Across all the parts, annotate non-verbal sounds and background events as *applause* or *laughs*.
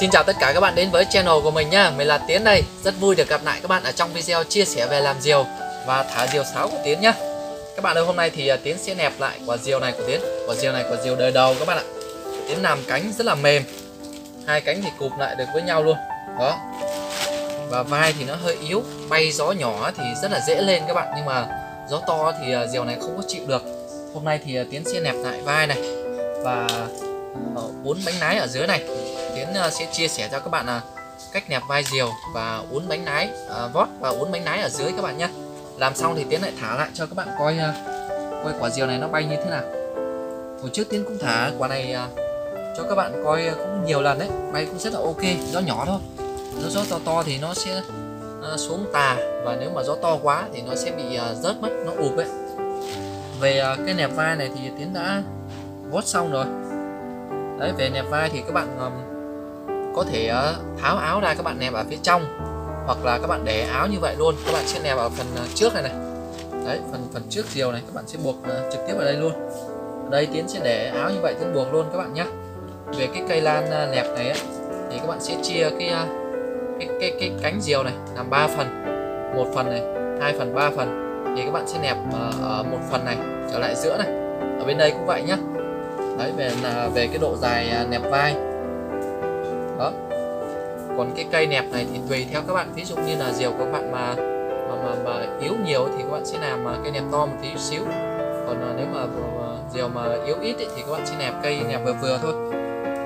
Xin chào tất cả các bạn đến với channel của mình nhá. Mình là Tiến đây. Rất vui được gặp lại các bạn ở trong video chia sẻ về làm diều Và thả diều sáo của Tiến nhá. Các bạn ơi, hôm nay thì à, Tiến sẽ nẹp lại quả diều này của Tiến. Quả diều này, quả diều đời đầu các bạn ạ. Tiến làm cánh rất là mềm. Hai cánh thì cụp lại được với nhau luôn. Đó. Và vai thì nó hơi yếu. Bay gió nhỏ thì rất là dễ lên các bạn. Nhưng mà gió to thì à, diều này không có chịu được. Hôm nay thì à, Tiến sẽ nẹp lại vai này Và ờ, bốn bánh nái ở dưới này. Tiến ờ, sẽ chia sẻ cho các bạn là cách nẹp vai diều và uốn bánh nái à, vót và uốn bánh nái ở dưới các bạn nhé làm xong thì Tiến lại thả lại cho các bạn coi coi quả diều này nó bay như thế nào. Hồi trước Tiến cũng thả quả này à, cho các bạn coi cũng nhiều lần đấy bay cũng rất là ok gió nhỏ thôi. Nếu gió to to thì nó sẽ à, xuống tà và nếu mà gió to quá thì nó sẽ bị à, rớt mất nó ụp ấy về à, cái nẹp vai này thì Tiến đã vót xong rồi. Đấy về nẹp vai thì các bạn um, có thể ờ, tháo áo ra các bạn nẹp ở phía trong hoặc là các bạn để áo như vậy luôn. Các bạn sẽ nẹp ở phần ờ, trước này này. Đấy phần phần trước diều này các bạn sẽ buộc ờ, trực tiếp ở đây luôn. Ở đây tiến sẽ để áo như vậy tiến buộc luôn các bạn nhé về cái cây lan nẹp này ấy, thì các bạn sẽ chia cái cái cái cái cánh diều này làm 3 phần. Một phần này hai phần ba phần. Thì các bạn sẽ nẹp ở một phần này trở lại giữa này. Ở bên đây cũng vậy nhé đấy về là về cái độ dài nẹp vai còn cái cây nẹp này thì tùy theo các bạn. Ví dụ như là diều của các bạn mà mà, mà, mà yếu nhiều thì các bạn sẽ làm cây nẹp to một tí xíu. Còn à, nếu mà, mà diều mà yếu ít ấy, thì các bạn sẽ nẹp cây nẹp vừa vừa thôi.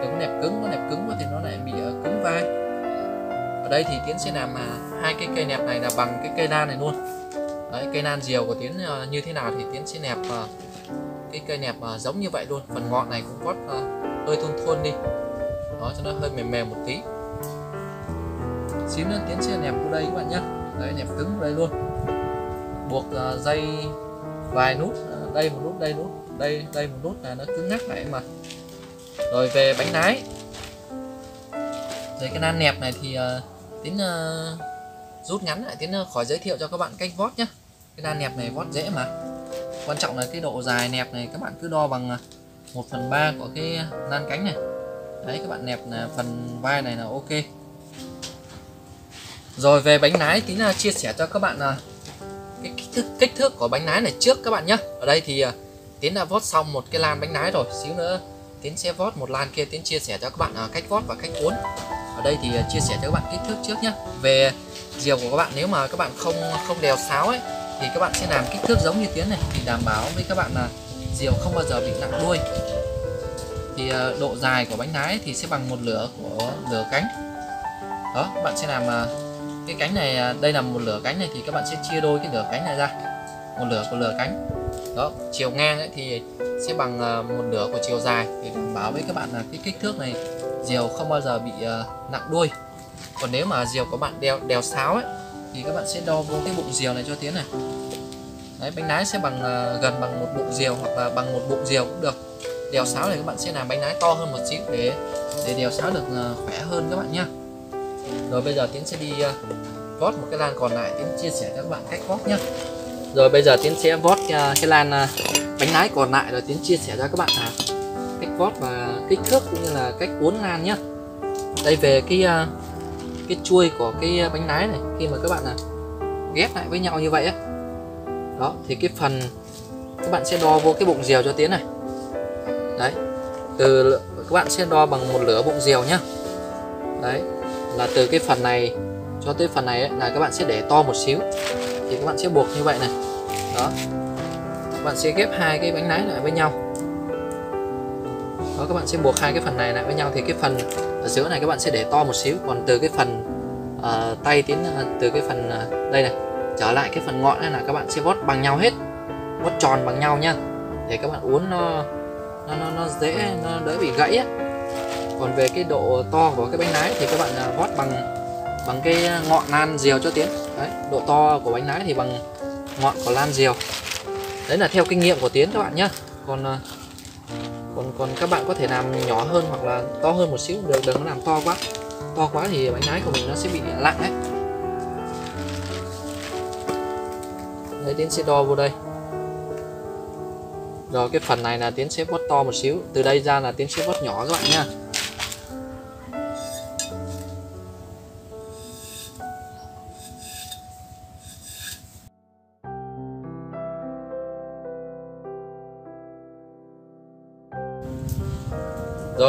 Đừng có nẹp cứng có nẹp cứng thì nó lại bị à, cứng vai. Ở đây thì tiến sẽ làm à, hai cái cây nẹp này là bằng cái cây lan này luôn. Đấy cây lan diều của tiến như thế nào thì tiến sẽ nẹp cái cây nẹp uh, giống như vậy luôn. Phần ngọn này cũng có uh, hơi thun thun đi. Đó cho nó hơi mềm mềm một tí xíu nữa tiến sẽ nẹp vào đây các bạn nhé đấy nẹp cứng đây luôn. Buộc uh, dây vài nút uh, đây một nút đây nút đây đây một nút là nó cứng ngắc lại mà. Rồi về bánh lái, rồi cái nan nẹp này thì uh, tiến uh, rút ngắn lại tiến uh, khỏi giới thiệu cho các bạn cách vót nhé cái nan nẹp này vót dễ mà. Quan trọng là cái độ dài nẹp này các bạn cứ đo bằng 1 phần 3 của cái nan cánh này. Đấy các bạn nẹp là phần vai này là ok rồi về bánh nái tí là chia sẻ cho các bạn là cái kích thước, kích thước của bánh nái này trước các bạn nhé ở đây thì à, tiến đã vót xong một cái lan bánh nái rồi. Xíu nữa tiến sẽ vót một lan kia. Tiến chia sẻ cho các bạn à, cách vót và cách cuốn. Ở đây thì à, chia sẻ cho các bạn kích thước trước nhé về diều của các bạn nếu mà các bạn không không đèo sáo ấy thì các bạn sẽ làm kích thước giống như tiến này. Thì đảm bảo với các bạn là diều không bao giờ bị nặng đuôi. Thì độ dài của bánh nái thì sẽ bằng một lửa của lửa cánh. Đó bạn sẽ làm cái cánh này à, đây là một lửa cánh này thì các bạn sẽ chia đôi cái lửa cánh này ra. Một lửa của lửa cánh. Đó chiều ngang ấy thì sẽ bằng à, một nửa của chiều dài để đảm bảo với các bạn là cái kích thước này diều không bao giờ bị à, nặng đuôi. Còn nếu mà diều của bạn đeo đèo sáo ấy thì các bạn sẽ đo vô cái bụng diều này cho tiến này. Đấy bánh lái sẽ bằng uh, gần bằng một bụng diều hoặc là bằng một bụng diều cũng được. Đèo sáo này các bạn sẽ làm bánh lái to hơn một xíu để để đèo sáo được uh, khỏe hơn các bạn nhé rồi bây giờ tiến sẽ đi uh, vót một cái lan còn lại. Tiến chia sẻ cho các bạn cách vót nhá. Rồi bây giờ tiến sẽ vót uh, cái lan uh, ờ, bánh nái còn lại rồi tiến chia sẻ cho các bạn à, cách vót và kích thước cũng như là cách cuốn lan nhá. Đây về cái uh, cái chuôi của cái bánh nái này khi mà các bạn là ghép lại với nhau như vậy á. Đó thì cái phần các bạn sẽ đo vô cái bụng dèo cho tiến này. Đấy từ các bạn sẽ đo bằng một lửa bụng dèo nhá. Đấy là từ cái phần này cho tới phần này ấy, là các bạn sẽ để to một xíu. Thì các bạn sẽ buộc như vậy này. Đó. Các bạn sẽ ghép hai cái bánh nái lại với nhau. Đó các bạn sẽ buộc hai cái phần này lại với nhau. Thì cái phần ở giữa này các bạn sẽ để to một xíu. Còn từ cái phần uh, tay tiến uh, từ cái phần uh, đây này trở lại cái phần ngọn này là các bạn sẽ vót bằng nhau hết. Vót tròn bằng nhau nha. Để các bạn uốn nó nó nó, nó dễ nó đỡ bị gãy ấy còn về cái độ to của cái bánh nái thì các bạn à, vót bằng bằng cái ngọn lan diều cho tiến. Đấy, độ to của bánh nái thì bằng ngọn của lan diều. Đấy là theo kinh nghiệm của tiến các bạn nhá. Còn à, còn còn các bạn có thể làm nhỏ hơn hoặc là to hơn một xíu được đừng có làm to quá. To quá thì bánh nái của mình nó sẽ bị lặng đấy. Đấy, tiến sẽ đo vô đây. Rồi cái phần này là tiến sẽ vót to một xíu. Từ đây ra là tiến sẽ vót nhỏ các bạn nha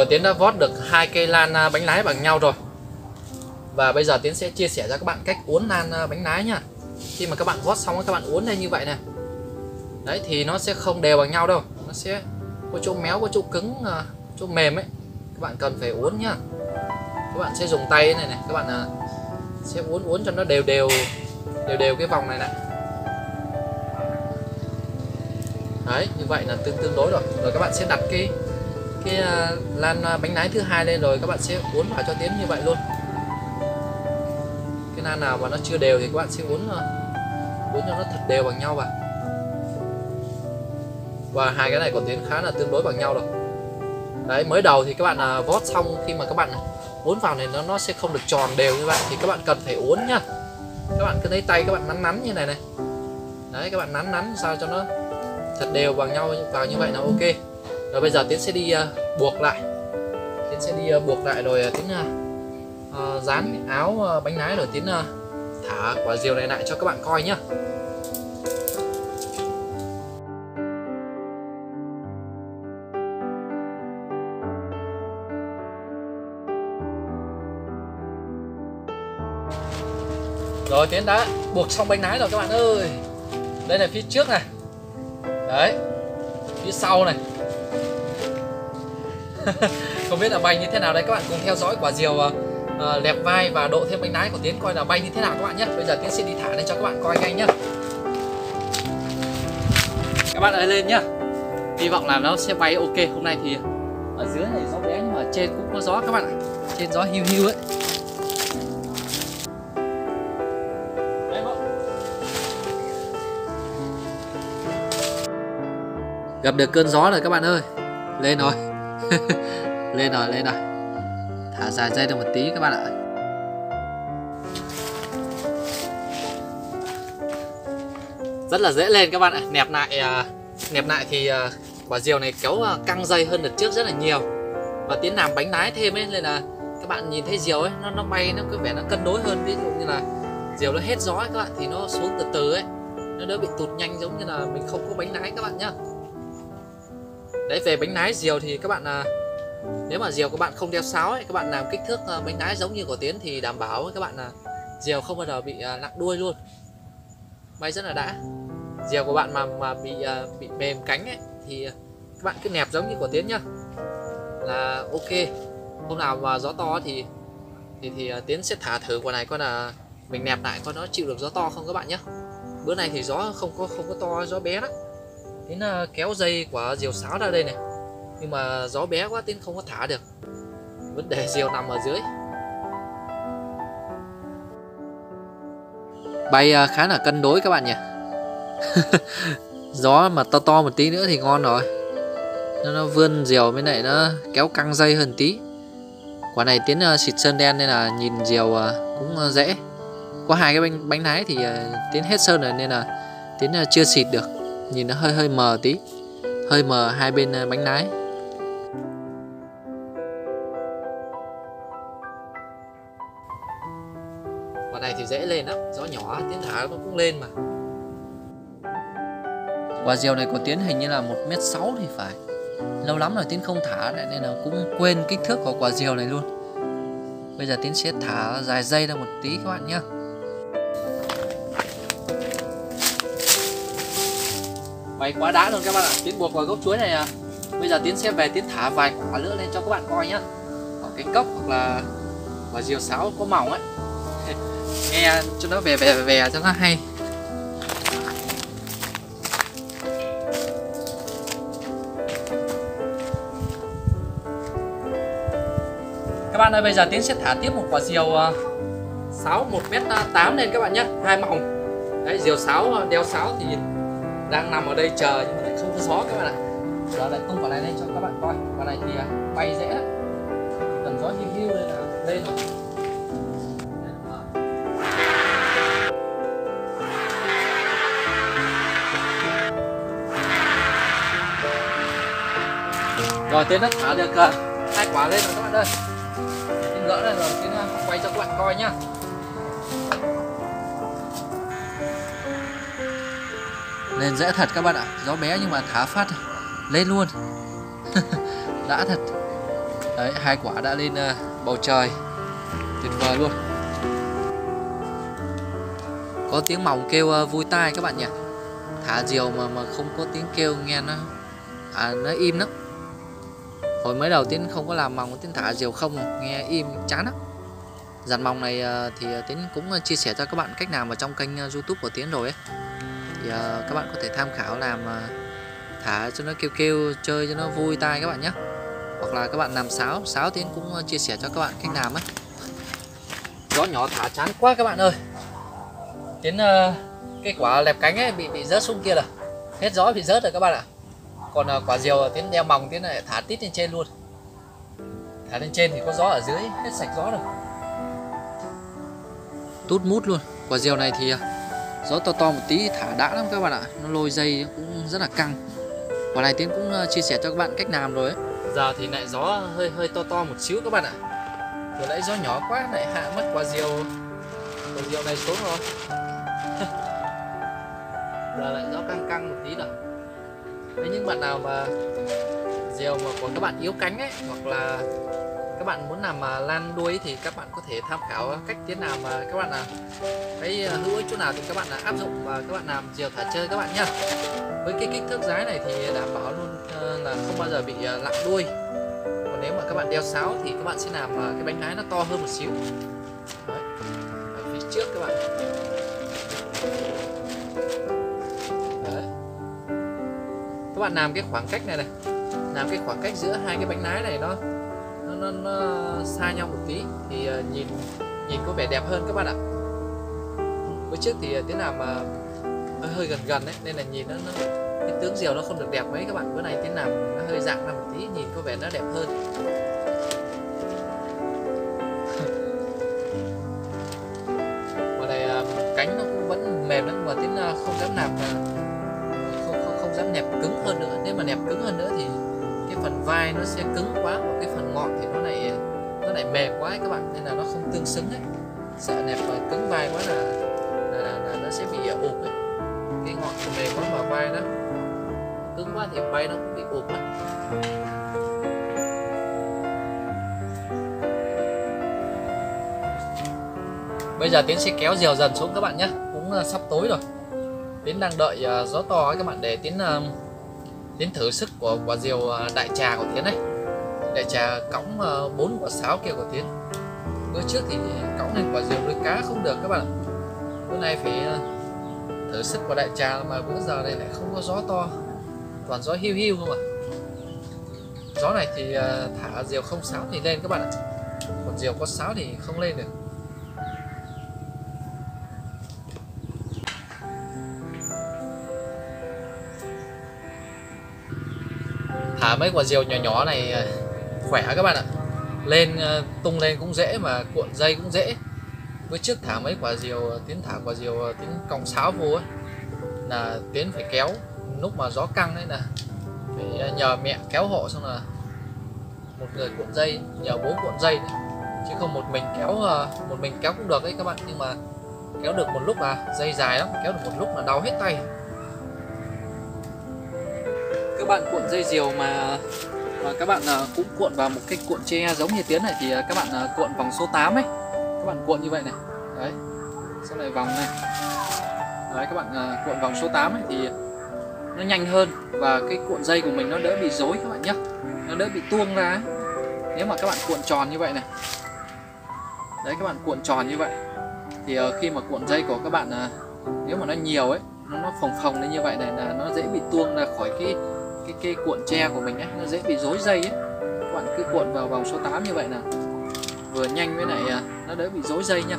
rồi tiến đã vót được hai cây lan à, bánh lái bằng nhau rồi. Và bây giờ tiến sẽ chia sẻ cho các bạn cách uốn lan à, bánh lái nhá. Khi mà các bạn vót xong, các bạn uốn lên như vậy này. Đấy, thì nó sẽ không đều bằng nhau đâu. Nó sẽ có chỗ méo, có chỗ cứng à, chỗ mềm ấy. Các bạn cần phải uốn nhá. Các bạn sẽ dùng tay này này. Các bạn sẽ uốn uốn cho nó đều đều đều đều cái vòng này này. Đấy, như vậy là tương tương đối rồi. Rồi các bạn sẽ đặt cái cái à, lan à, bánh lái thứ hai lên rồi các bạn sẽ uốn vào cho tiến như vậy luôn. Cái lan nào mà nó chưa đều thì các bạn sẽ uốn à, uốn cho nó thật đều bằng nhau vào. Và hai cái này của tiến khá là tương đối bằng nhau rồi. Đấy, mới đầu thì các bạn vót xong khi mà các bạn uốn vào này nó nó sẽ không được tròn đều như vậy thì các bạn cần phải uốn nhá. Các bạn cứ lấy tay các bạn nắn nắn như này này. Đấy, các bạn nắn nắn sao cho nó thật đều bằng nhau vào như vậy là ok rồi bây giờ tiến sẽ đi uh, buộc lại. Tiến sẽ đi uh, buộc lại rồi uh, tiến uh, dán áo uh, bánh lái rồi tiến uh, thả quả diều này lại cho các bạn coi nhá. Rồi tiến đã buộc xong bánh lái rồi các bạn ơi. Đây là phía trước này. Đấy phía sau này. *laughs* không biết là bay như thế nào đấy, các bạn cùng theo dõi quả diều à, à, uh, lẹp vai và độ thêm bánh lái của tiến coi là bay như thế nào các bạn nhé. Bây giờ tiến sẽ đi thả lên cho các bạn coi ngay nhá các bạn ơi lên nhá. Hy vọng là nó sẽ bay ok. Hôm nay thì ở dưới này gió bé nhưng mà trên cũng có gió các bạn ạ. Trên gió hiu hiu ấy. Gặp được cơn gió rồi các bạn ơi. Lên rồi. *laughs* lên rồi lên rồi. Thả dài dây được một tí các bạn ạ. Rất là dễ lên các bạn ạ. Nẹp lại à, nẹp lại thì à, quả diều này kéo à, căng dây hơn đợt trước rất là nhiều. Và tiến làm bánh lái thêm ấy, nên là các bạn nhìn thấy diều ấy, nó nó bay, nó có vẻ nó cân đối hơn. Ví dụ như là diều nó hết gió ấy các bạn, thì nó xuống từ từ ấy. Nó đỡ bị tụt nhanh giống như là mình không có bánh lái các bạn nhá đấy về bánh lái diều thì các bạn à, nếu mà diều các bạn không đeo sáo ấy các bạn làm kích thước ờ, bánh lái giống như của tiến thì đảm bảo các bạn là diều không bao giờ bị à, nặng đuôi luôn. Bay rất là đã. Diều của bạn mà mà bị à, bị mềm cánh ấy thì các bạn cứ nẹp giống như của tiến nhá. Là ok. Hôm nào mà gió to thì thì thì à, tiến sẽ thả thử quả này coi là mình nẹp lại coi nó chịu được gió to không các bạn nhé bữa nay thì gió không có không có to gió bé lắm. Tiến à, kéo dây của diều sáo ra đây này. Nhưng mà gió bé quá Tiến không có thả được. Vấn đề diều nằm ở dưới. Bay à, khá là cân đối các bạn nhỉ. *laughs* Gió mà to to một tí nữa thì ngon rồi. Nó, nó vươn diều với lại nó kéo căng dây hơn tí. Quả này Tiến à, xịt sơn đen nên là nhìn diều cũng dễ. Có hai cái bánh, bánh lái thì Tiến hết sơn rồi nên là Tiến chưa xịt được nhìn nó hơi hơi mờ tí. Hơi mờ hai bên ờ, bánh lái quả này thì dễ lên lắm. Gió nhỏ tiến thả nó cũng lên mà. Quả diều này của tiến hình như là một mét sáu thì phải. Lâu lắm rồi tiến không thả lại, nên là cũng quên kích thước của quả diều này luôn. Bây giờ tiến sẽ thả dài dây ra một tí các bạn nhé Quay quá đã luôn các bạn ạ. Tiến buộc vào gốc chuối này à. Bây giờ tiến sẽ về tiến thả vài quả nữa lên cho các bạn coi nhá. Ở cái cốc hoặc là quả diều sáo có mỏng ấy. *laughs* Nghe cho nó về về về cho nó hay. Các bạn ơi bây giờ tiến sẽ thả tiếp một quả diều à, sáo một mét tám lên các bạn nhé hai mỏng. Đấy diều 6 à, đeo 6 thì đang nằm ở đây chờ nhưng mà lại không có gió các bạn ạ. Giờ lại tung quả này lên cho các bạn coi. Quả này thì à, bay dễ lắm. Cần gió hiu hiu lên là lên rồi rồi tiến đã thả được à, hai quả lên rồi các bạn ơi. Tiến gỡ lên rồi tiến quay cho các bạn coi nhá. Lên dễ thật các bạn ạ. Gió bé nhưng mà thả phát à. lên luôn. *laughs* Đã thật. Đấy hai quả đã lên uh, bầu trời. Tuyệt vời luôn. Có tiếng mỏng kêu uh, vui tai các bạn nhỉ? Thả diều mà mà không có tiếng kêu nghe nó à nó im lắm. Hồi mới đầu tiến không có làm mỏng tiến thả diều không nghe im chán lắm. Dàn mỏng này uh, thì tiến cũng chia sẻ cho các bạn cách làm ở trong kênh uh, youtube của tiến rồi ấy thì uh, các bạn có thể tham khảo làm uh, thả cho nó kêu kêu chơi cho nó vui tai các bạn nhé. Hoặc là các bạn làm sáo sáo tiến cũng ờ, chia sẻ cho các bạn cách làm ấy. Gió nhỏ thả chán quá các bạn ơi. Tiến uh, cái quả lẹp cánh ấy bị bị rớt xuống kia rồi hết gió bị rớt rồi các bạn ạ. Còn uh, quả diều tiến đeo mỏng tiến này thả tít lên trên luôn. Thả lên trên thì có gió ở dưới hết sạch gió rồi. Tút mút luôn. Quả diều này thì uh, gió to to một tí thả đã lắm các bạn ạ. Nó lôi dây cũng rất là căng. Quả này tiến cũng ờ, chia sẻ cho các bạn cách làm rồi ấy. Giờ thì lại gió hơi hơi to to một xíu các bạn ạ. Vừa nãy gió nhỏ quá, lại hạ mất quả diều. Quả diều này xuống rồi. *laughs* Giờ lại gió căng căng một tí rồi nếu những bạn nào mà diều mà của các bạn yếu cánh ấy, hoặc là các bạn muốn làm mà lan đuôi thì các bạn có thể tham khảo cách tiến làm mà các bạn là cái ờ, hữu ích chỗ nào thì các bạn là áp dụng và các bạn làm diều thả chơi các bạn nhá. Với cái kích thước giá này thì đảm bảo luôn ờ, là không bao giờ bị lặng đuôi. Còn nếu mà các bạn đeo sáo thì các bạn sẽ làm cái bánh lái nó to hơn một xíu. Đấy. ở phía trước các bạn. Đấy. các bạn làm cái khoảng cách này này, làm cái khoảng cách giữa hai cái bánh lái này nó nó, nó, ờ, xa nhau một tí. Thì ờ, nhìn nhìn có vẻ đẹp hơn các bạn ạ. Bữa trước thì ờ, tiến làm mà hơi, hơi gần gần đấy nên là nhìn nó, nó cái tướng diều nó không được đẹp mấy các bạn. Bữa nay tiến làm nó hơi dạng ra một tí nhìn có vẻ nó đẹp hơn. *laughs* Cánh nó cũng vẫn mềm lắm mà tiến không dám nạp không không không dám nẹp cứng hơn nữa. Nếu mà nẹp cứng hơn nữa thì phần vai nó sẽ cứng quá và cái phần ngọn thì nó lại nó lại mềm quá ấy các bạn nên là nó không tương xứng ấy. Sợ nẹp cứng vai quá là là, là, là nó sẽ bị à, ụp ấy. Cái ngọn thì mềm quá mà vai nó cứng quá thì vai nó cũng bị ụp ấy bây giờ tiến sẽ kéo diều dần xuống các bạn nhé cũng à, sắp tối rồi. Tiến đang đợi à, gió to ấy các bạn để tiến đến tiến thử sức của quả diều à, đại trà của tiến đấy đại trà cõng à, bốn quả sáo kia của tiến. Bữa trước thì cõng lên quả diều nuôi cá không được các bạn bữa nay phải à, thử sức của đại trà mà bữa giờ này lại không có gió to. Toàn gió hiu hiu không à gió này thì thả diều không sáo thì lên các bạn ạ. Còn diều có sáo thì không lên được. Thả mấy quả diều nhỏ nhỏ này à, khỏe các bạn ạ. Lên à, tung lên cũng dễ mà cuộn dây cũng dễ. Với trước thả mấy quả diều à, tiến thả quả diều tiến còng sáo vô ấy là tiến phải kéo. Lúc mà gió căng đấy là phải nhờ mẹ kéo hộ xong là một người cuộn dây, nhờ bố cuộn dây đấy. chứ không một mình kéo một mình kéo cũng được đấy các bạn. Nhưng mà kéo được một lúc là dây dài lắm, kéo được một lúc là đau hết tay các bạn cuộn dây diều mà mà các bạn à, cũng cuộn vào một cái cuộn tre giống như tiến này thì à, các bạn à, cuộn vòng số 8 ấy. Các bạn cuộn như vậy này. Đấy. Sau này vòng này. Đấy các bạn cuộn vòng số 8 ấy thì nó nhanh hơn và cái cuộn dây của mình nó đỡ bị rối các bạn nhé nó đỡ bị tuông ra ấy. nếu mà các bạn cuộn tròn như vậy này. Đấy các bạn cuộn tròn như vậy. Thì khi mà cuộn dây của các bạn nếu mà nó nhiều ấy nó, nó phồng phồng lên như vậy này là nó dễ bị tuông ra khỏi cái cái cây cuộn tre của mình ấy nó dễ bị rối dây ấy. Các bạn cứ cuộn vào vòng số 8 như vậy là vừa nhanh với lại à, nó đỡ bị rối dây nha.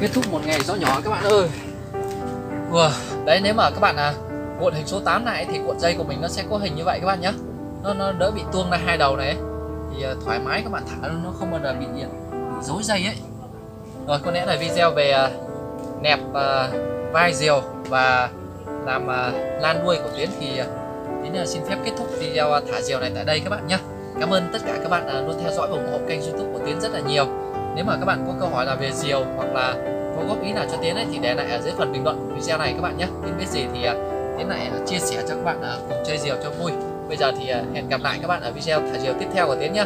Kết thúc một ngày gió nhỏ các bạn ơi. Wow. đấy nếu mà các bạn à, cuộn hình số 8 này thì cuộn dây của mình nó sẽ có hình như vậy các bạn nhé nó nó đỡ bị tuông ra hai đầu này thì à, thoải mái các bạn thả nó không bao giờ bị, à, bị rối dây ấy. Rồi có lẽ là video về à, nẹp uh, vai diều và làm uh, lan đuôi của Tiến thì uh, Tiến uh, xin phép kết thúc video uh, thả diều này tại đây các bạn nhé. Cảm ơn tất cả các bạn uh, luôn theo dõi và ủng hộ kênh youtube của Tiến rất là nhiều. Nếu mà các bạn có câu hỏi là về diều hoặc là có góp ý nào cho Tiến ấy, thì để lại ở dưới phần bình luận của video này các bạn nhé. Tiến biết gì thì uh, Tiến lại chia sẻ cho các bạn cùng chơi diều cho vui. Bây giờ thì hẹn gặp lại các bạn ở video thả diều tiếp theo của Tiến nhé.